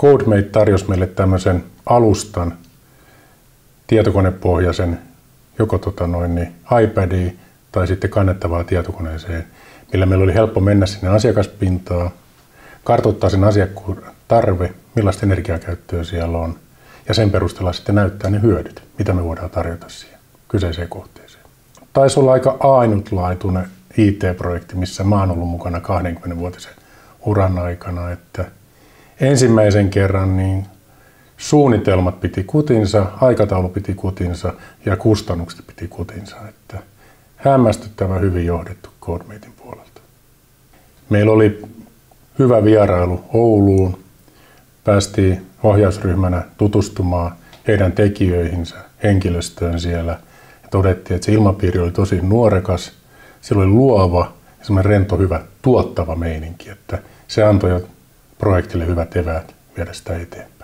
CodeMate tarjosi meille tämmöisen alustan, tietokonepohjaisen, joko tota noin, niin iPadiin tai sitten kannettavaa tietokoneeseen, millä meillä oli helppo mennä sinne asiakaspintaan, kartoittaa sen asiakkuuden tarve, millaista energiakäyttöä siellä on, ja sen perusteella sitten näyttää ne hyödyt, mitä me voidaan tarjota siihen kyseiseen kohteeseen. Taisi olla aika ainutlaatuinen IT-projekti, missä mä oon ollut mukana 20-vuotisen uran aikana, että ensimmäisen kerran niin suunnitelmat piti kutinsa, aikataulu piti kutinsa ja kustannukset piti kutinsa. Että hämmästyttävän hyvin johdettu CodeMatein puolelta. Meillä oli hyvä vierailu Ouluun. Päästiin ohjausryhmänä tutustumaan heidän tekijöihinsä, henkilöstöön siellä. Ja todettiin, että se ilmapiiri oli tosi nuorekas, sillä oli luova ja semmoinen rento, hyvä, tuottava meininki. Että se antoi projektille hyvät eväät viedä sitä eteenpäin.